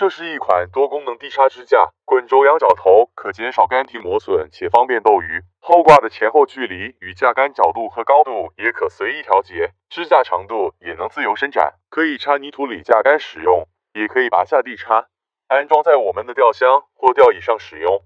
这是一款多功能地插支架，滚轴仰角头可减少杆体磨损，且方便斗鱼。后挂的前后距离与架杆角度和高度也可随意调节，支架长度也能自由伸展。可以插泥土里架杆使用，也可以拔下地插，安装在我们的钓箱或钓椅上使用。